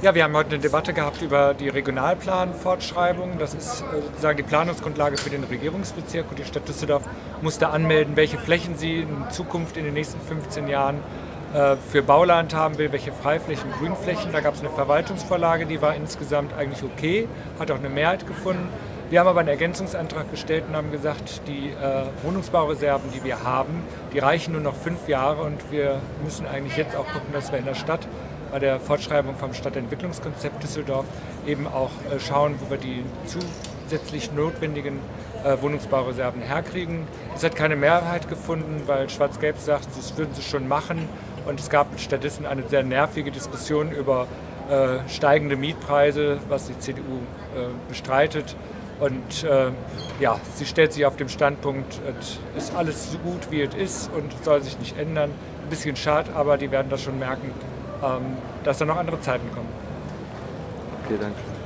Ja, wir haben heute eine Debatte gehabt über die Regionalplanfortschreibung. Das ist äh, sozusagen die Planungsgrundlage für den Regierungsbezirk und die Stadt Düsseldorf musste anmelden, welche Flächen sie in Zukunft in den nächsten 15 Jahren äh, für Bauland haben will, welche Freiflächen, Grünflächen. Da gab es eine Verwaltungsvorlage, die war insgesamt eigentlich okay, hat auch eine Mehrheit gefunden. Wir haben aber einen Ergänzungsantrag gestellt und haben gesagt, die äh, Wohnungsbaureserven, die wir haben, die reichen nur noch fünf Jahre und wir müssen eigentlich jetzt auch gucken, dass wir in der Stadt bei der Fortschreibung vom Stadtentwicklungskonzept Düsseldorf eben auch äh, schauen, wo wir die zusätzlich notwendigen äh, Wohnungsbaureserven herkriegen. Es hat keine Mehrheit gefunden, weil Schwarz-Gelb sagt, das würden sie schon machen. Und es gab stattdessen eine sehr nervige Diskussion über äh, steigende Mietpreise, was die CDU äh, bestreitet. Und äh, ja, sie stellt sich auf dem Standpunkt, es ist alles so gut, wie es ist und soll sich nicht ändern. Ein bisschen schade, aber die werden das schon merken, dass da noch andere Zeiten kommen. Okay, danke.